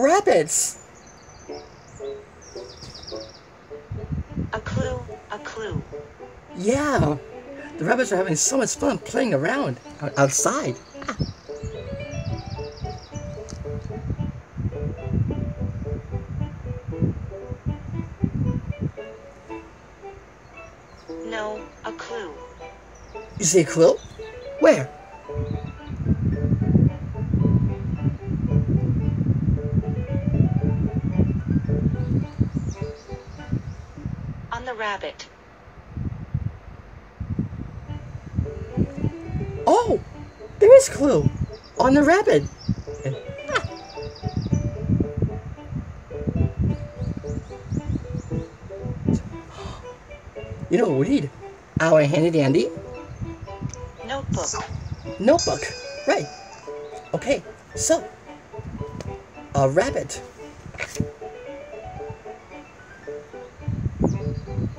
rabbits. A clue, a clue. Yeah, the rabbits are having so much fun playing around out- outside. No, a clue. You see a clue? Where? On the rabbit. Oh, there is clue on the rabbit. And- ah. You know what we need? Our handy dandy Notebook. notebook. Right. Okay, so a rabbit Thank you.